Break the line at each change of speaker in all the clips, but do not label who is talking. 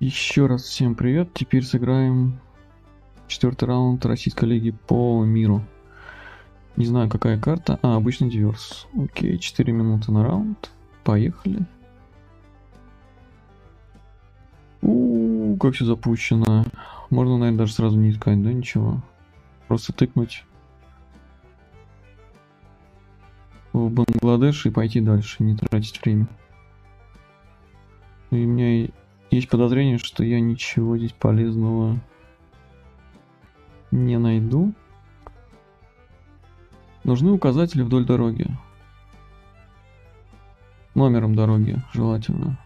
Еще раз всем привет. Теперь сыграем четвертый раунд Российской лиги по миру. Не знаю, какая карта. А, обычный диверс. Окей, 4 минуты на раунд. Поехали. У, как все запущено. Можно, наверное, даже сразу не искать, да, ничего. Просто тыкнуть в Бангладеш и пойти дальше, не тратить время. И у меня есть подозрение, что я ничего здесь полезного не найду. Нужны указатели вдоль дороги. Номером дороги, желательно.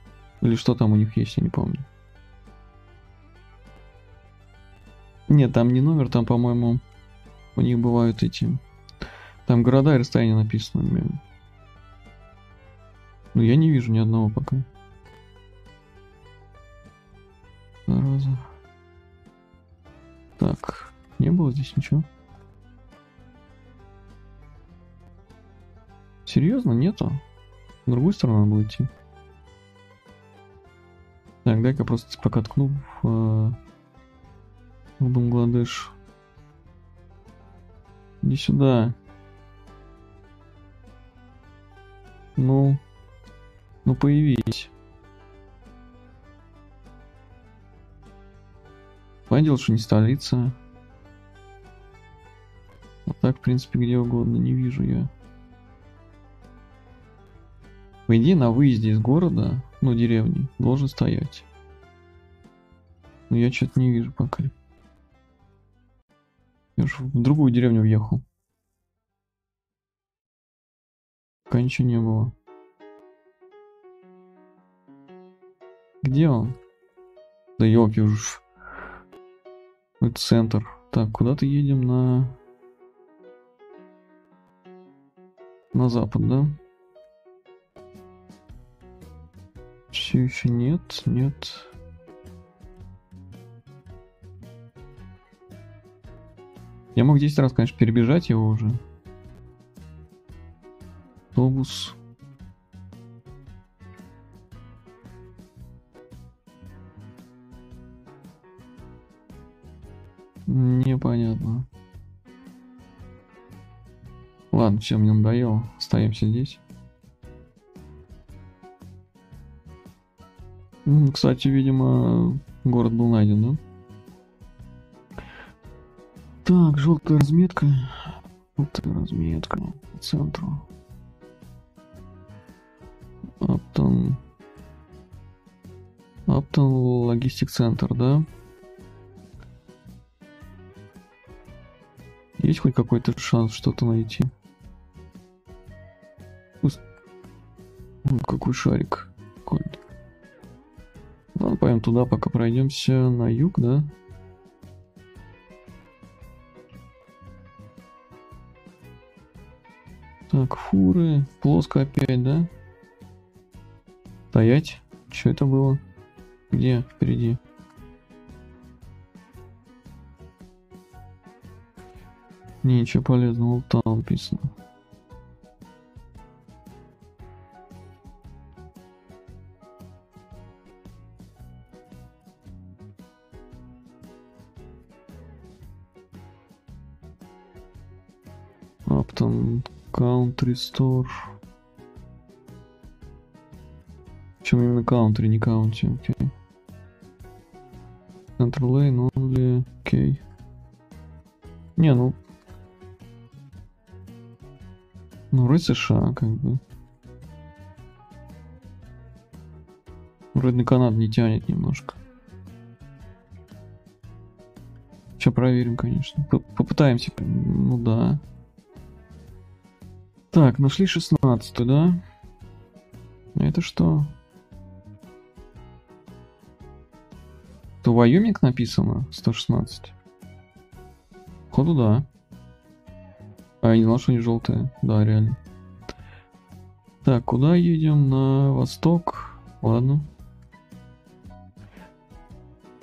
Или что там у них есть, я не помню. Нет, там не номер, там, по-моему, у них бывают эти... Там города и расстояния написаны. Ну, я не вижу ни одного пока. Зараза. Так, не было здесь ничего. Серьезно, нету? В другую сторону надо было идти. Так, дай-ка просто пока ткну в, э, в Бангладеш. Иди сюда. Ну, ну появись. Понятно, что не столица. Вот так, в принципе, где угодно, не вижу я. По идее, на выезде из города, ну, деревни, должен стоять. Но я что-то не вижу пока. Я же в другую деревню въехал. Пока ничего не было. Где он? Да елки уж. Центр. Так, куда-то едем на... На запад, да? Все еще нет, нет. Я мог 10 раз, конечно, перебежать его уже. Автобус. Все, мне надоело. Остаемся здесь. Кстати, видимо, город был найден, да? Так, желтая разметка. Желтая разметка по центру. Аптон. Аптон логистик центр, да? Есть хоть какой-то шанс что-то найти? Какой шарик. Какой-то. Ладно, пойдем туда, пока пройдемся на юг, да? Так, фуры. Плоско опять, да? Стоять. Что это было? Где? Впереди. Ничего полезного, там написано. Country Store. Чем именно country, не county, окей. Okay. Center Lane only, окей. Не, ну Ну, вроде США, как бы. Вроде на Канаду не тянет немножко. Сейчас проверим, конечно. Попытаемся. Ну да. Так, нашли 16 да? Это что? То Вайоминг написано 116. Ходу да. А, я не знал, что они желтые. Да, реально. Так, куда едем? На восток. Ладно.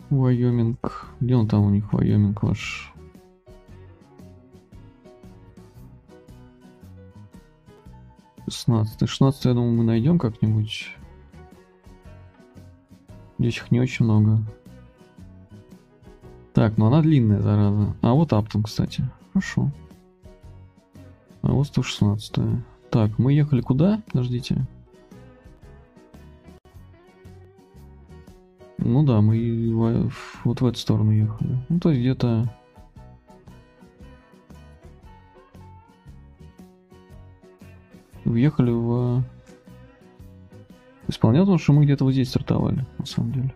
Вайоминг. Где он там у них, Вайоминг ваш? Шестнадцатый. Шестнадцатый, я думаю, мы найдем как-нибудь. Здесь их не очень много. Так, ну она длинная, зараза. А вот Аптон, кстати. Хорошо. А вот 116 -я. Так, мы ехали куда? Подождите. Ну да, мы вот в эту сторону ехали. Ну, то есть где-то... Въехали в... Исполнял, потому что мы где-то вот здесь стартовали, на самом деле.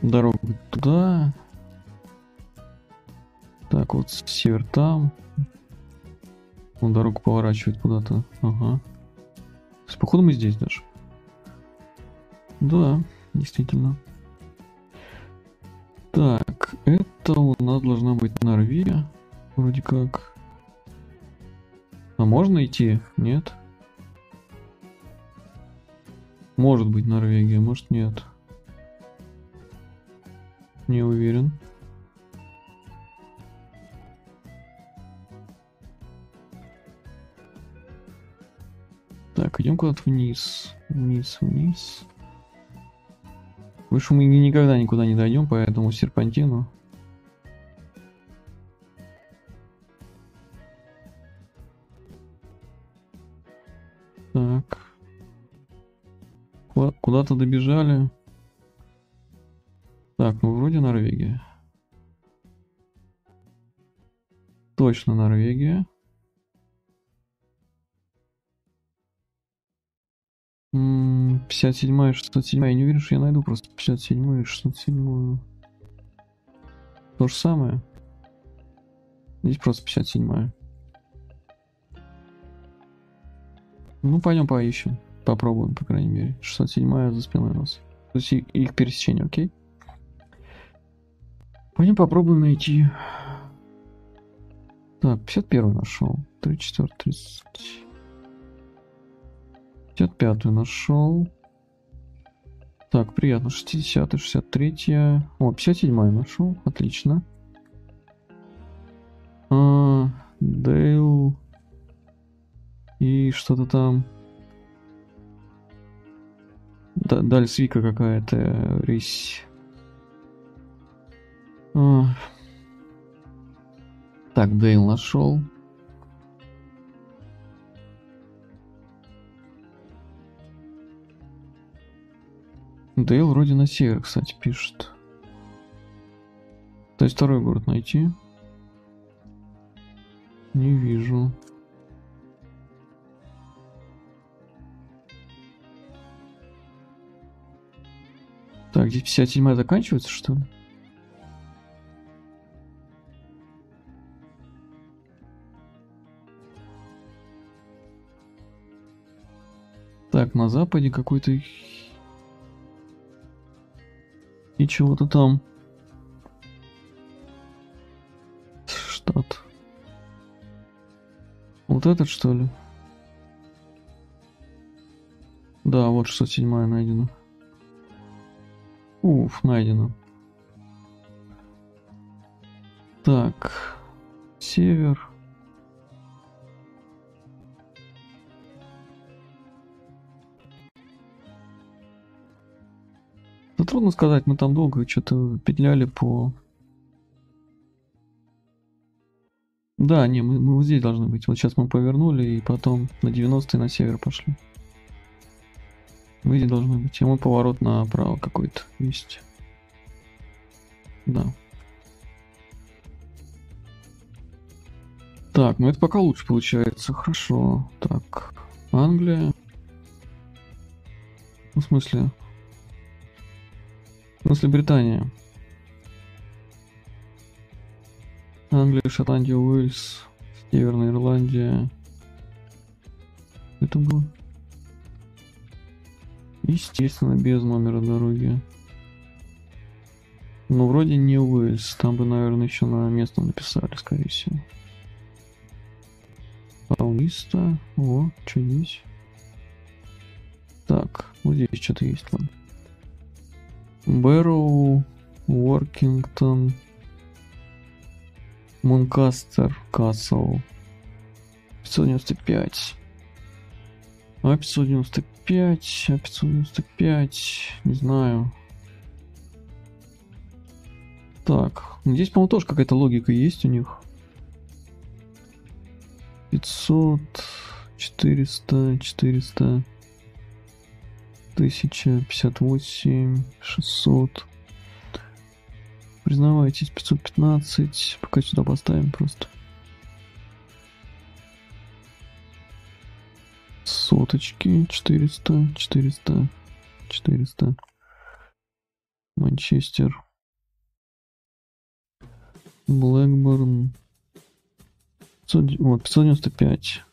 Дорога туда. Так, вот север там. Он дорогу поворачивает куда-то. Ага. Есть, походу, мы здесь даже. Да, действительно. Так, это у нас должна быть Норвегия. Вроде как. А можно идти? Нет? Может быть Норвегия, может нет. Не уверен. Так, идем куда-то вниз. Вниз, вниз. Выше мы никогда никуда не дойдем, поэтому серпантину. Куда-то добежали. Так, ну вроде Норвегия. Точно Норвегия. 57 и 607 я не уверен, что я найду просто 57 и 607 То же самое. Здесь просто 57 -я. Ну, пойдем поищем. Попробуем, по крайней мере. 607 за спиной у нас. То есть их пересечение, окей? Пойдем попробуем найти. Так, 51 нашел. 34, 30. 55 нашел. Так, приятно. 60 63 О, 57 нашел. Отлично. А, Дейл. И что-то там. Да, Дальсвика какая-то. Рись. А. Так, Дейл нашел. Дейл вроде на север, кстати, пишет. То есть второй город найти. Не вижу. Так, здесь 57 заканчивается, что ли? Так, на западе какой-то и чего-то там. Штат. Вот этот, что ли? Да, вот 607 найдено. Уф, найдено. Так, север. Да трудно сказать, мы там долго что-то петляли по... Да, не, мы, мы вот здесь должны быть. Вот сейчас мы повернули и потом на 90 на север пошли. Здесь должны быть. Мы поворот направо какой-то есть. Да. Так, ну это пока лучше получается. Хорошо. Так, Англия. Ну, в смысле, в смысле Британия. Англия, Шотландия, Уэльс, Северная Ирландия. Это было? Естественно, без номера дороги. Ну, вроде не Уэльс. Там бы, наверное, еще на местном написали, скорее всего. Паулиста. О, что здесь? Так, вот здесь что-то есть, ладно. Бэрроу, Уоркингтон, Монкастер, Касл. 595. А 595 595, а 595, не знаю. Так, здесь, по-моему, тоже какая-то логика есть у них. 500, 400, 400, 1058, 600. Признавайтесь, 515. Пока сюда поставим просто. Соточки, 400, 400, 400. Манчестер. Блэкборн. Вот, 595.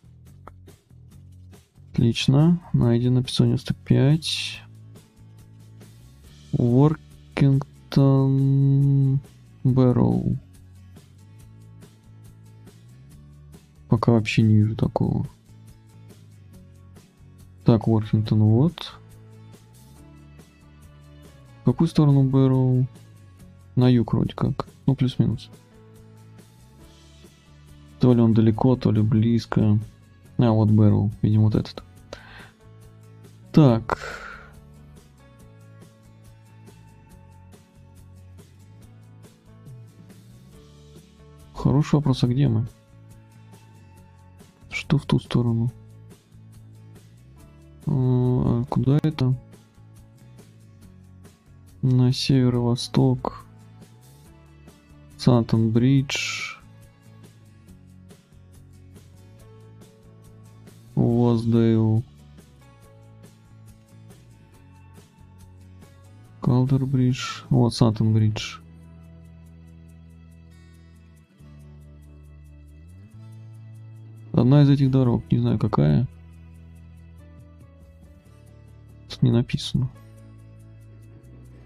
Отлично. Найдено 595. Workington Barrow. Пока вообще не вижу такого. Так, Workington вот. В какую сторону Бэрроу? На юг вроде как. Ну, плюс-минус. То ли он далеко, то ли близко. А, вот Бэрроу, видимо, вот этот. Так. Хороший вопрос, а где мы? Что в ту сторону? А, куда это? На северо-восток. Сантон-Бридж. Уоздейл. Калдер-Бридж. Вот Сантон-Бридж. Одна из этих дорог, не знаю какая. Тут не написано.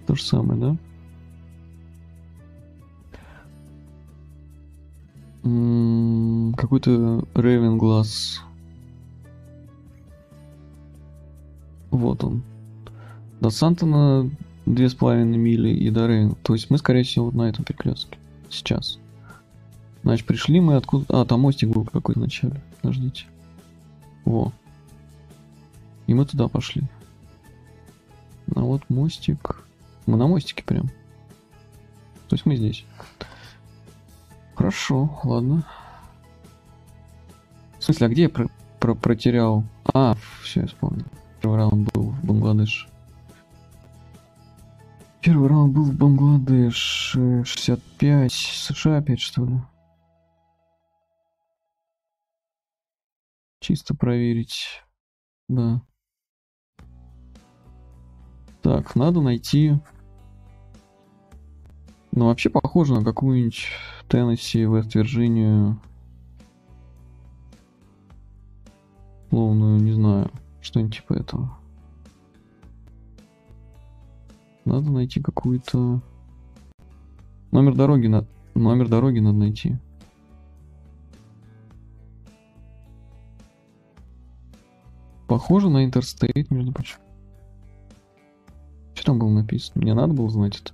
То же самое, да? Какой-то Рейвен Глаз. Вот он. До Сантона две с половиной мили и до Рейвен. То есть мы, скорее всего, вот на этом перекрестке. Сейчас. Значит, пришли мы откуда... А, там мостик был какой-то вначале. Подождите. Во. И мы туда пошли. А вот мостик. Мы на мостике прям. То есть мы здесь. Хорошо, ладно. В смысле, а где я про про протерял? А, все, я вспомнил. Первый раунд был в Бангладеш. Первый раунд был в Бангладеш. 65. США опять, что ли? Чисто проверить. Да. Так, надо найти... Ну, вообще похоже на какую-нибудь Теннесси, Вест-Вирджинию. Словную, не знаю, что-нибудь типа этого. Надо найти какую-то... Номер дороги, на... Номер дороги надо найти. Похоже на Interstate, между прочим. Что там было написано? Мне надо было знать это.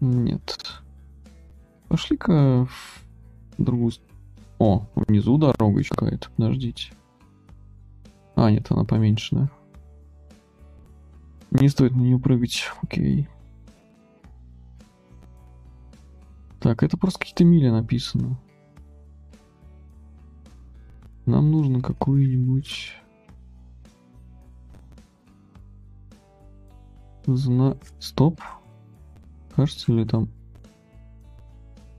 Нет. Пошли-ка в другую... О, внизу дорога еще какая-то. Подождите. А, нет, она поменьше, да? Не стоит на нее прыгать. Окей. Так, это просто какие-то мили написано. Нам нужно какую-нибудь... Зна... Стоп. Кажется ли там...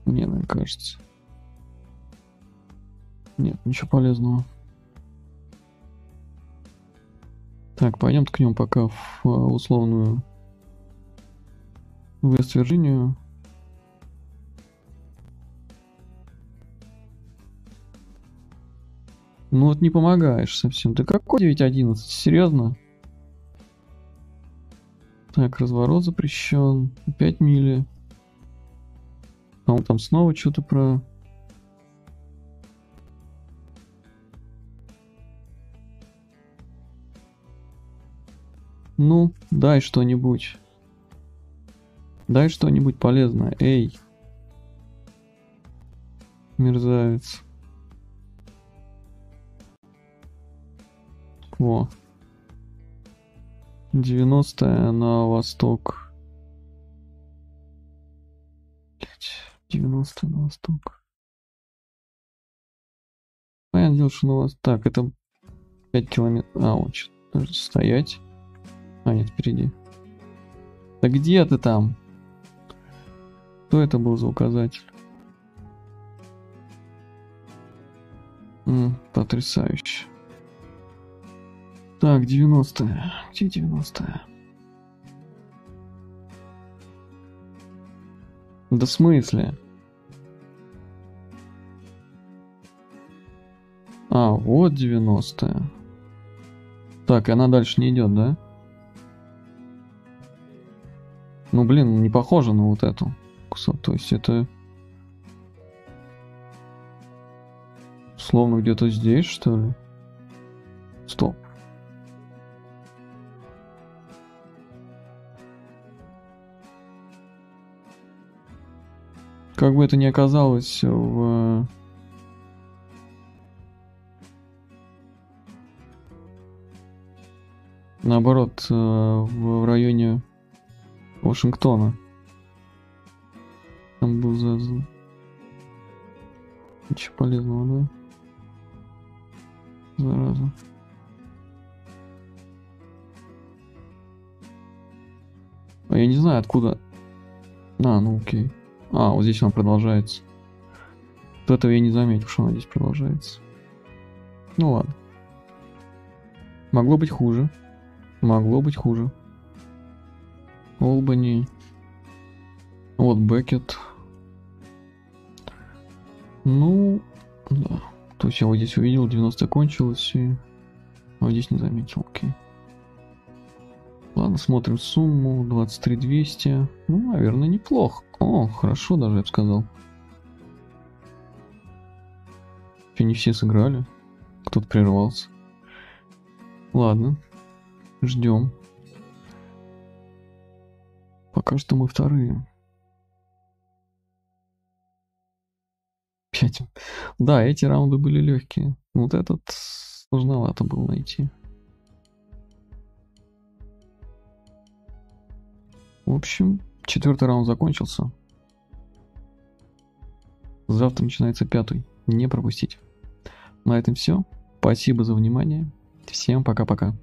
Не, наверное, кажется. Нет, ничего полезного. Так, пойдем ткнем пока в а, условную Вест-Вирджинию. Ну вот не помогаешь совсем. Ты какой 9.11? Серьезно? Так, разворот запрещен. 5 мили. А он там снова что-то про... Ну, дай что-нибудь. Дай что-нибудь полезное. Эй. Мерзавец. Во. 90 на восток. 90 на восток. Понятное дело, что на вас... Так, это 5 километров. А, вот. Нужно стоять. А, нет, впереди. Да где ты там? Что это был за указатель? М, потрясающе. Так, 90 -е. Где 90 -е? Да в смысле? А, вот 90 -е. Так, и она дальше не идет, да? Ну, блин, не похоже на вот эту кусок. То есть это... Словно где-то здесь, что ли? Как бы это ни оказалось в... Наоборот, э, в районе Вашингтона. Там был за... Ничего полезного, да? Зараза. А я не знаю, откуда... А, ну окей. А, вот здесь она продолжается. Вот этого я не заметил, что она здесь продолжается. Ну ладно. Могло быть хуже. Могло быть хуже. Олбани. Вот Бекет. Ну, да. То есть я вот здесь увидел, 90 кончилось, и... А вот здесь не заметил, окей. Ладно, смотрим сумму. 23 200. Ну, наверное, неплохо. О, хорошо даже, я бы сказал. Еще не все сыграли. Кто-то прервался. Ладно. Ждем. Пока что мы вторые. Пять. Да, эти раунды были легкие. Вот этот сложновато было найти. В общем, четвертый раунд закончился. Завтра начинается пятый. Не пропустить. На этом все. Спасибо за внимание. Всем пока-пока.